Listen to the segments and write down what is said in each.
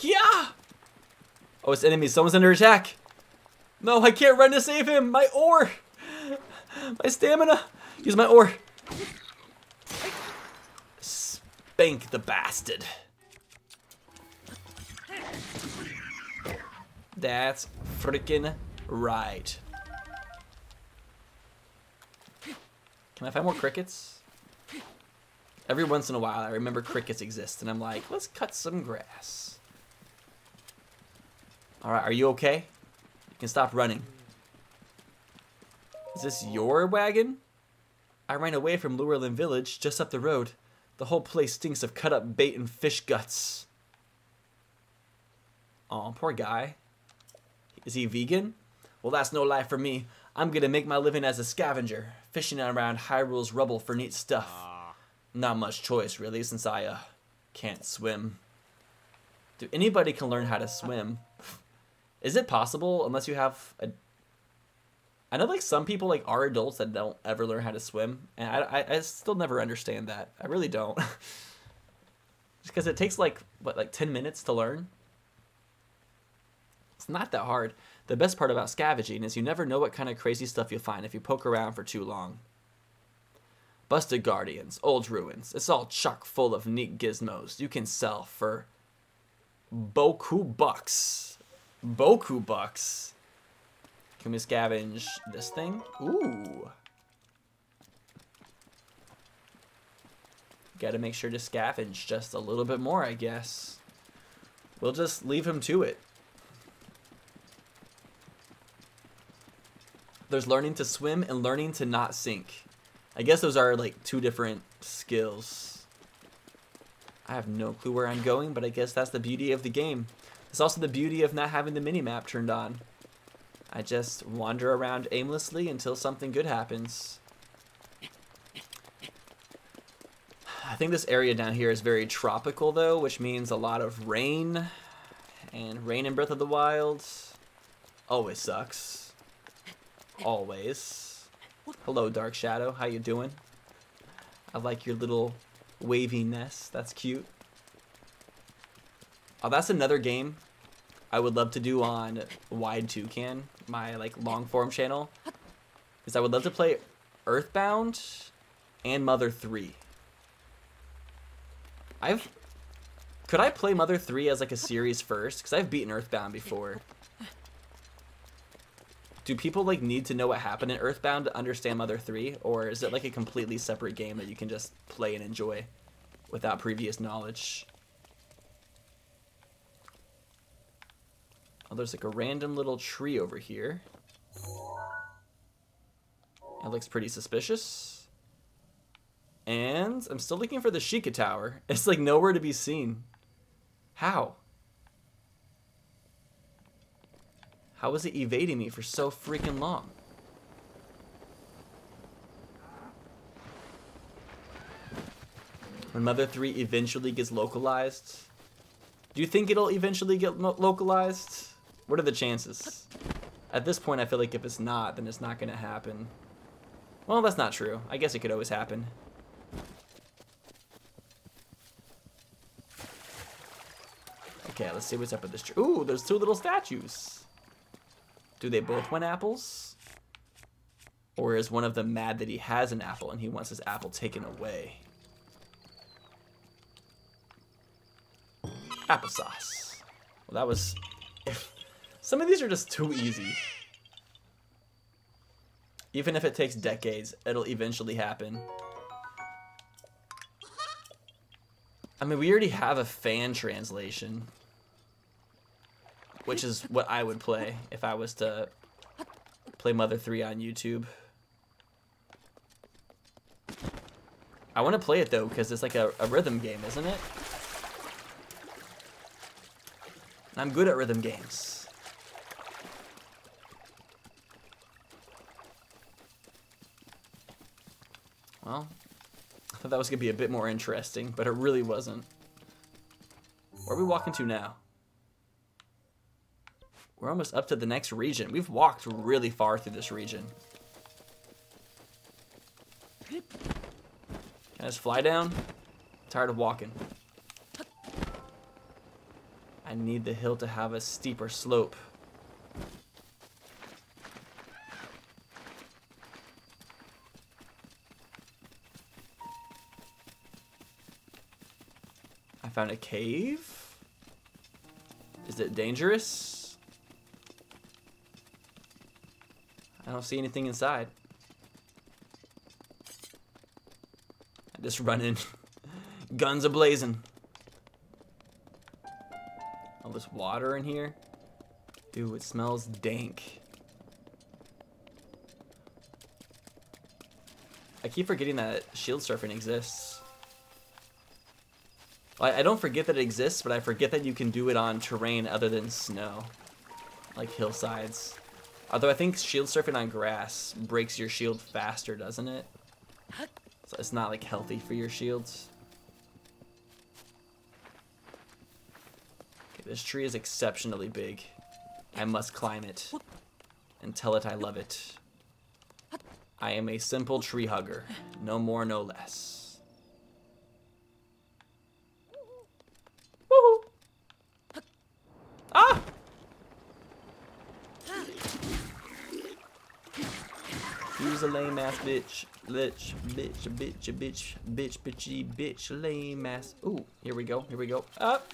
Yeah! Oh, it's enemies. Someone's under attack. No, I can't run to save him. My oar. My stamina. Use my oar. Spank the bastard. That's freaking right. Can I find more crickets? Every once in a while, I remember crickets exist, and I'm like, let's cut some grass. Alright, are you okay? You can stop running. Is this your wagon? I ran away from Lurelin Village, just up the road. The whole place stinks of cut up bait and fish guts. Aw, poor guy. Is he vegan? Well, that's no life for me. I'm gonna make my living as a scavenger, fishing around Hyrule's rubble for neat stuff. Not much choice, really, since I, uh, can't swim. Do anybody can learn how to swim? Is it possible, unless you have a... I know, like, some people, like, are adults that don't ever learn how to swim, and I, I, I still never understand that. I really don't. Just because it takes, like, what, like 10 minutes to learn? It's not that hard. The best part about scavenging is you never know what kind of crazy stuff you'll find if you poke around for too long. Busted Guardians, old ruins. It's all chock full of neat gizmos you can sell for boku bucks. Boku bucks. Can we scavenge this thing? Ooh. Gotta make sure to scavenge just a little bit more, I guess. We'll just leave him to it. There's learning to swim and learning to not sink. I guess those are like two different skills. I have no clue where I'm going, but I guess that's the beauty of the game. It's also the beauty of not having the minimap turned on. I just wander around aimlessly until something good happens. I think this area down here is very tropical though, which means a lot of rain. And rain in Breath of the Wild always sucks. Always. Hello, Dark Shadow. How you doing? I like your little waviness. That's cute. Oh, that's another game I would love to do on WideTucan, my like long form channel. Is I would love to play Earthbound and Mother 3. I've could I play Mother 3 as like a series first? Because I've beaten Earthbound before. Do people like need to know what happened in Earthbound to understand Mother 3? Or is it like a completely separate game that you can just play and enjoy without previous knowledge? Oh, there's like a random little tree over here. It looks pretty suspicious. And I'm still looking for the Sheikah Tower. It's like nowhere to be seen. How? How was it evading me for so freaking long? When Mother 3 eventually gets localized, do you think it'll eventually get localized? What are the chances? At this point, I feel like if it's not, then it's not going to happen. Well, that's not true. I guess it could always happen. Okay, let's see what's up with this tree. Ooh, there's two little statues. Do they both want apples? Or is one of them mad that he has an apple and he wants his apple taken away? Applesauce. Well, that was... Some of these are just too easy. Even if it takes decades, it'll eventually happen. I mean, we already have a fan translation. Which is what I would play if I was to play Mother 3 on YouTube. I want to play it though, because it's like a, a rhythm game, isn't it? I'm good at rhythm games. Thought that was going to be a bit more interesting, but it really wasn't. Where are we walking to now? We're almost up to the next region. We've walked really far through this region. Can I just fly down? I'm tired of walking. I need the hill to have a steeper slope. Found a cave? Is it dangerous? I don't see anything inside. I just run in, guns ablazing. All this water in here. Dude, it smells dank. I keep forgetting that shield surfing exists. I, I don't forget that it exists, but I forget that you can do it on terrain other than snow. Like hillsides. Although I think shield surfing on grass breaks your shield faster, doesn't it? So it's not like healthy for your shields. Okay, this tree is exceptionally big. I must climb it and tell it I love it. I am a simple tree hugger, no more, no less. Woohoo! Ah! He's a lame ass bitch. Bitch, bitch, bitch, bitch, bitch, bitchy, bitch, lame ass. Ooh, here we go, here we go. Up!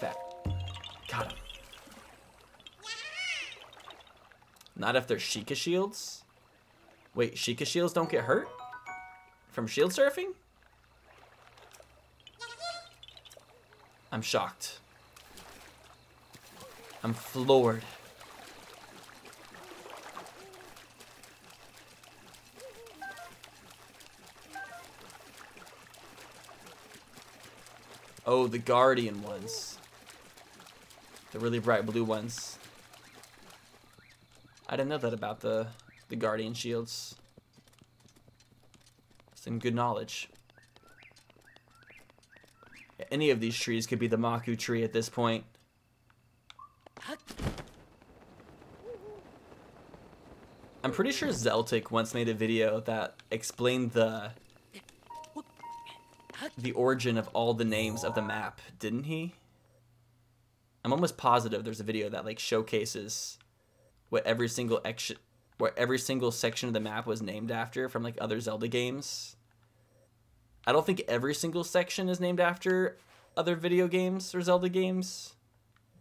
Fat. Got him. Not if they're Sheikah shields? Wait, Sheikah shields don't get hurt? From shield surfing? I'm shocked. I'm floored. Oh, the Guardian ones. The really bright blue ones. I didn't know that about the, the Guardian shields. Some good knowledge. Any of these trees could be the Maku tree at this point. Pretty sure Zeltik once made a video that explained the the origin of all the names of the map, didn't he? I'm almost positive there's a video that like showcases what every single ex what every single section of the map was named after from like other Zelda games. I don't think every single section is named after other video games or Zelda games,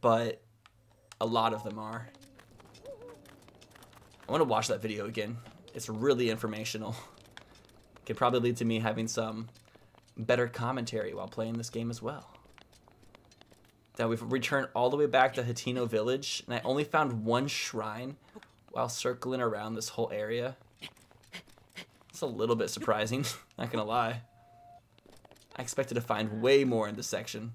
but a lot of them are. I want to watch that video again. It's really informational. Could probably lead to me having some better commentary while playing this game as well. Now we've returned all the way back to Hateno Village, and I only found one shrine while circling around this whole area. It's a little bit surprising, not gonna lie. I expected to find way more in this section.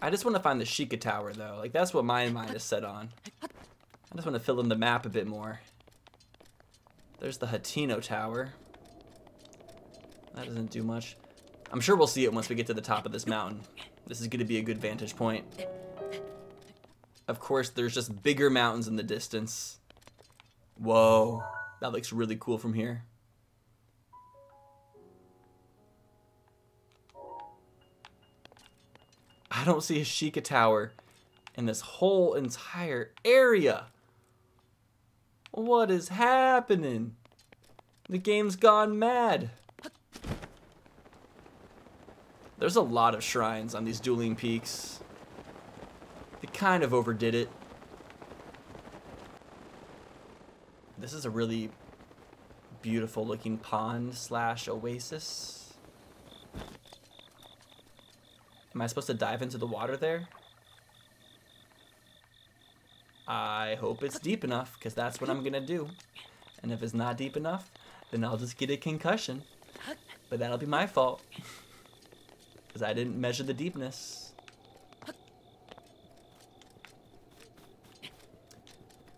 I just want to find the Sheikah Tower, though. Like, that's what my mind is set on. I just want to fill in the map a bit more. There's the Hateno Tower. That doesn't do much. I'm sure we'll see it once we get to the top of this mountain. This is going to be a good vantage point. Of course, there's just bigger mountains in the distance. Whoa. That looks really cool from here. I don't see a Sheikah Tower in this whole entire area. What is happening? The game's gone mad. There's a lot of shrines on these dueling peaks. They kind of overdid it. This is a really beautiful looking pond slash oasis. Am I supposed to dive into the water there? I hope it's deep enough, because that's what I'm going to do. And if it's not deep enough, then I'll just get a concussion. But that'll be my fault. Because I didn't measure the deepness.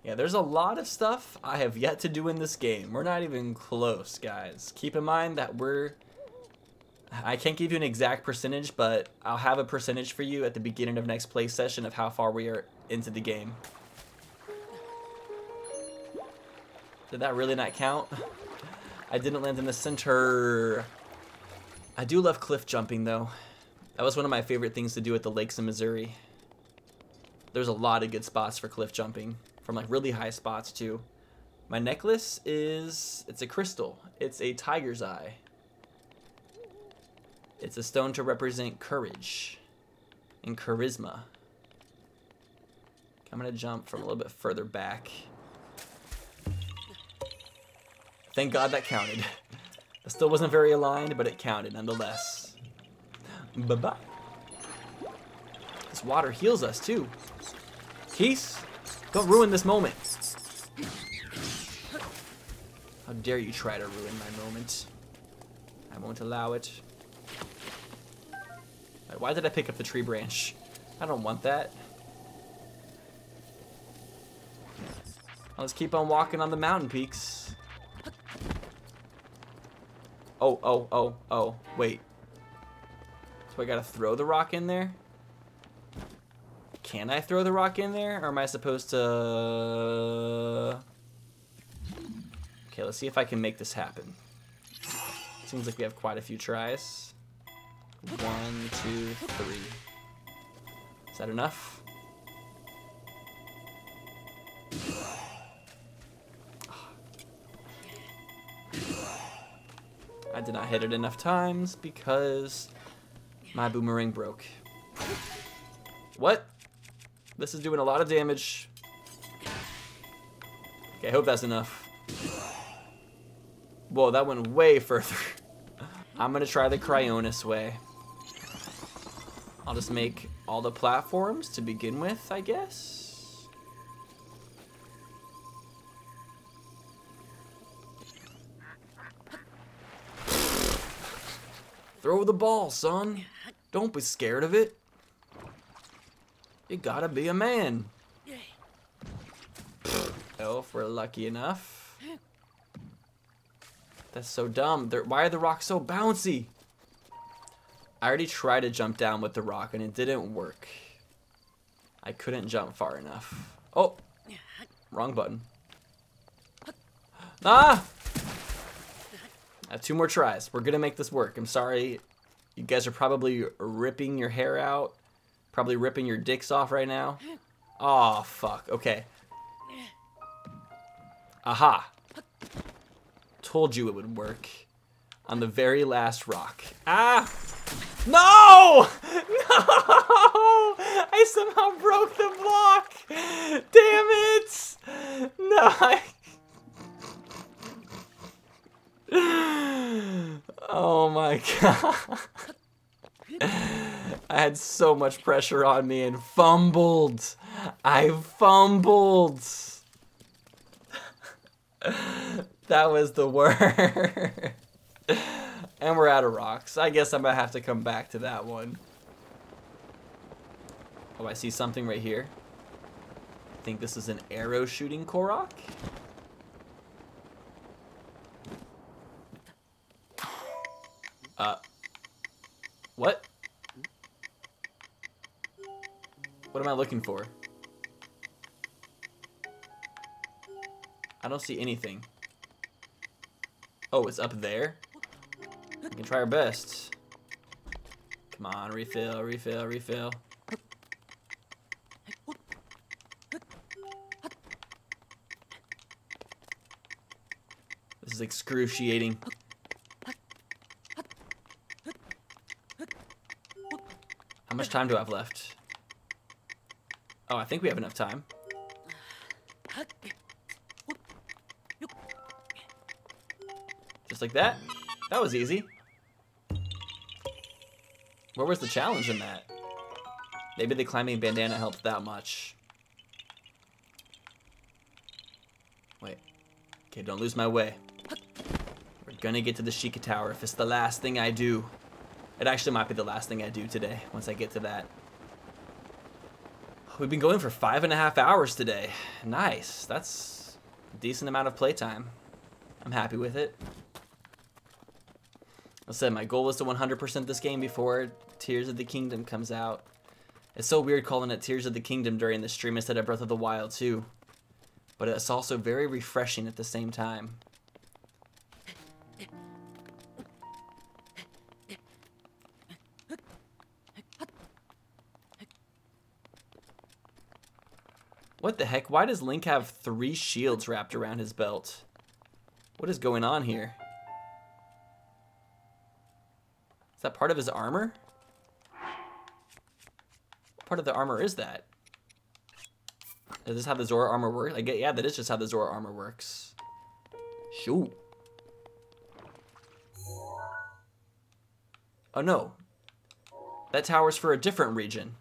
Yeah, there's a lot of stuff I have yet to do in this game. We're not even close, guys. Keep in mind that we're... I can't give you an exact percentage, but I'll have a percentage for you at the beginning of next play session of how far we are into the game. Did that really not count? I didn't land in the center. I do love cliff jumping though. That was one of my favorite things to do at the lakes in Missouri. There's a lot of good spots for cliff jumping, from like really high spots too. My necklace is, it's a crystal. It's a tiger's eye. It's a stone to represent courage and charisma. I'm gonna jump from a little bit further back. Thank God that counted. It still wasn't very aligned, but it counted nonetheless. Bye-bye. This water heals us too. Keys, don't ruin this moment. How dare you try to ruin my moment. I won't allow it. Why did I pick up the tree branch? I don't want that. Let's keep on walking on the mountain peaks. Oh, oh, oh, oh, wait. So I gotta throw the rock in there? Can I throw the rock in there? Or am I supposed to... Okay, let's see if I can make this happen. Seems like we have quite a few tries. One, two, three. Is that enough? Did not hit it enough times because my boomerang broke. What? This is doing a lot of damage. Okay, I hope that's enough. Whoa, that went way further. I'm gonna try the Cryonis way. I'll just make all the platforms to begin with, I guess. Throw the ball, son. Don't be scared of it. You gotta be a man. Oh, if we're lucky enough. That's so dumb. They're, why are the rocks so bouncy? I already tried to jump down with the rock and it didn't work. I couldn't jump far enough. Oh, wrong button. Ah! Two more tries. We're gonna make this work. I'm sorry. You guys are probably ripping your hair out. Probably ripping your dicks off right now. Oh, fuck. Okay. Aha. Told you it would work. On the very last rock. Ah! No! No! I somehow broke the block! Damn it! No, I... oh my god. I had so much pressure on me and fumbled. I fumbled. that was the word. and we're out of rocks. I guess I'm gonna have to come back to that one. Oh, I see something right here. I think this is an arrow shooting Korok. What? What am I looking for? I don't see anything. Oh, it's up there? We can try our best. Come on, refill, refill, refill. This is excruciating. Much time do I have left? Oh, I think we have enough time. Just like that? That was easy. Where was the challenge in that? Maybe the climbing bandana helped that much. Wait. Okay, don't lose my way. We're gonna get to the Sheikah Tower if it's the last thing I do. It actually might be the last thing I do today, once I get to that. We've been going for five and a half hours today. Nice. That's a decent amount of playtime. I'm happy with it. I said my goal was to 100% this game before Tears of the Kingdom comes out. It's so weird calling it Tears of the Kingdom during the stream instead of Breath of the Wild too. But it's also very refreshing at the same time. What the heck? Why does Link have three shields wrapped around his belt? What is going on here? Is that part of his armor? What part of the armor is that? Is this how the Zora armor works? Get, yeah, that is just how the Zora armor works. Shoot. Oh no. That tower's for a different region.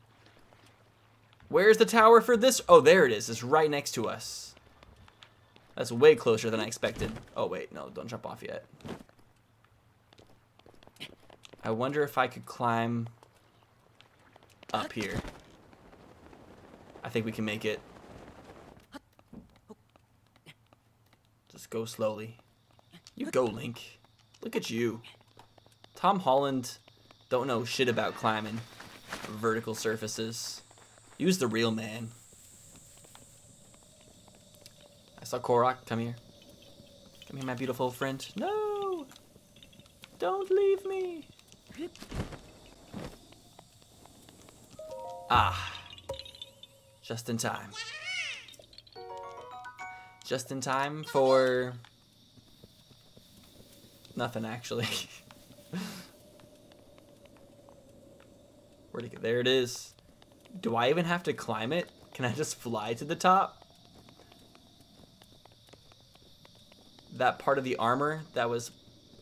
Where's the tower for this? Oh, there it is. It's right next to us. That's way closer than I expected. Oh, wait. No, don't jump off yet. I wonder if I could climb up here. I think we can make it. Just go slowly. You go, Link. Look at you. Tom Holland don't know shit about climbing vertical surfaces. Use the real man. I saw Korok. Come here. Come here, my beautiful friend. No! Don't leave me! Ah. Just in time. Just in time for... Nothing, actually. Where'd it go? There it is. Do I even have to climb it? Can I just fly to the top? That part of the armor that was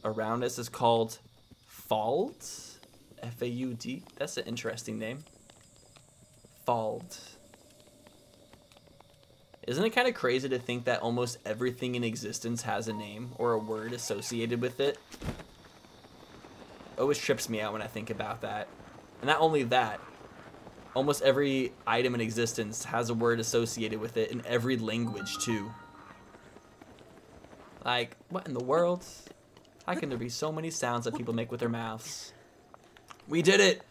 around us is called Fault? F-A-U-D? That's an interesting name. Fault. Isn't it kind of crazy to think that almost everything in existence has a name or a word associated with it? it always trips me out when I think about that. And not only that, almost every item in existence has a word associated with it in every language too. Like, what in the world? How can there be so many sounds that people make with their mouths? We did it!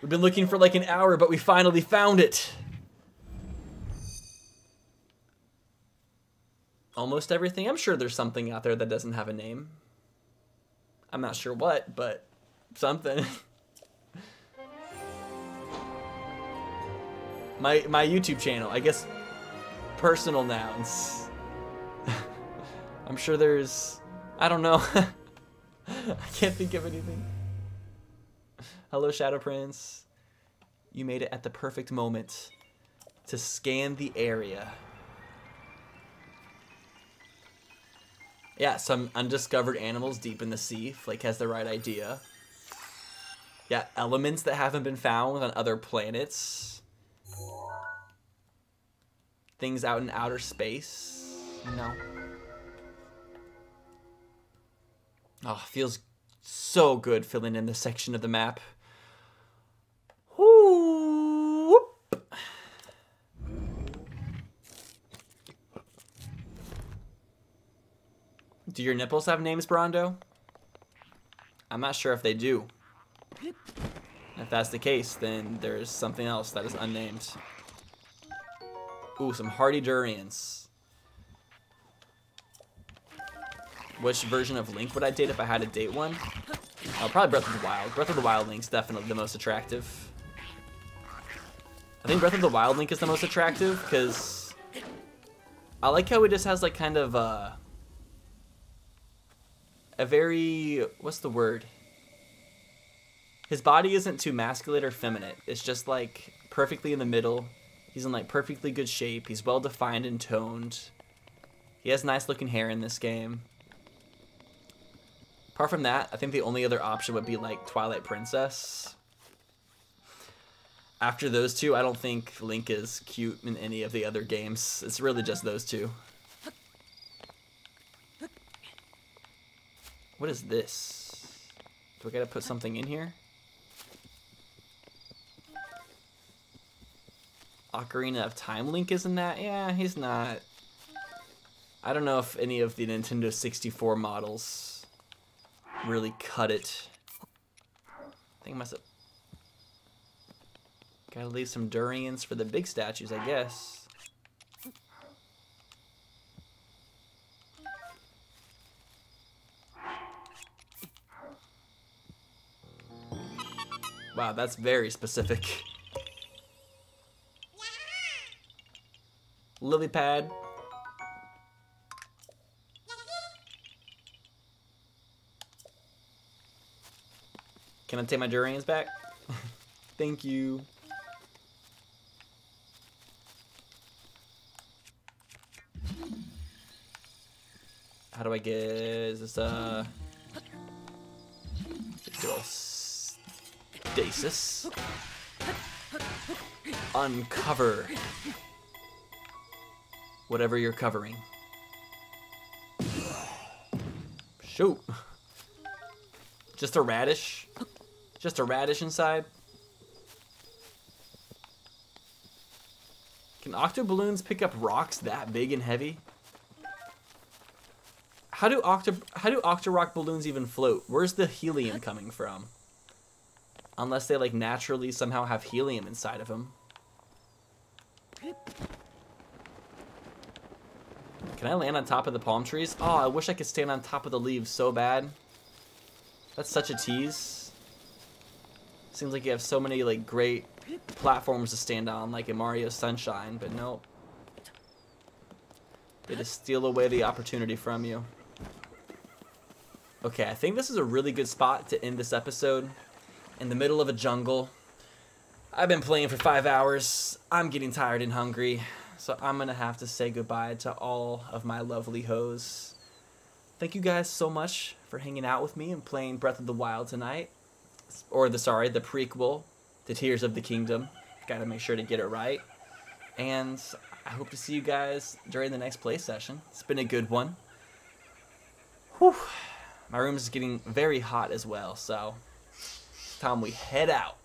We've been looking for like an hour, but we finally found it! Almost everything. I'm sure there's something out there that doesn't have a name. I'm not sure what, but something. my my YouTube channel, I guess personal nouns. I'm sure there's I don't know. I can't think of anything. Hello Shadow Prince. You made it at the perfect moment to scan the area. Yeah, some undiscovered animals deep in the sea. Flake has the right idea. Yeah, elements that haven't been found on other planets. Things out in outer space. You know. Oh, feels so good filling in this section of the map. Whoop. Do your nipples have names, Brondo? I'm not sure if they do. If that's the case, then there's something else that is unnamed. Ooh, some hardy durians. Which version of Link would I date if I had to date one? Oh, probably Breath of the Wild. Breath of the Wild Link's definitely the most attractive. I think Breath of the Wild Link is the most attractive because I like how he just has like kind of uh, a very what's the word? His body isn't too masculine or feminine. It's just like perfectly in the middle. He's in like perfectly good shape. He's well defined and toned. He has nice looking hair in this game. Apart from that, I think the only other option would be like Twilight Princess. After those two, I don't think Link is cute in any of the other games. It's really just those two. What is this? Do I gotta put something in here? Ocarina of Time Link isn't that? Yeah, he's not. I don't know if any of the Nintendo 64 models really cut it. I think I must have... Gotta leave some durians for the big statues, I guess. Wow, that's very specific. Lily pad. Can I take my durians back? Thank you. How do I get is this uh stasis? Uncover whatever you're covering. Shoot. Just a radish? Just a radish inside? Can octo balloons pick up rocks that big and heavy? How do octo how do octorok balloons even float? Where's the helium coming from? Unless they like naturally somehow have helium inside of them. Can I land on top of the palm trees? Oh, I wish I could stand on top of the leaves so bad. That's such a tease. Seems like you have so many like great platforms to stand on, like in Mario Sunshine, but nope. They just steal away the opportunity from you. Okay, I think this is a really good spot to end this episode. In the middle of a jungle. I've been playing for five hours. I'm getting tired and hungry. So I'm going to have to say goodbye to all of my lovely hoes. Thank you guys so much for hanging out with me and playing Breath of the Wild tonight. Or the, sorry, the prequel to Tears of the Kingdom. Gotta make sure to get it right. And I hope to see you guys during the next play session. It's been a good one. Whew. My room is getting very hot as well, so it's time we head out.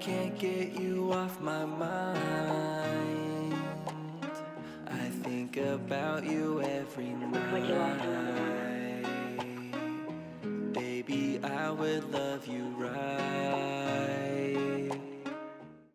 Can't get you off my mind. I think about you every night. Baby, I would love you right.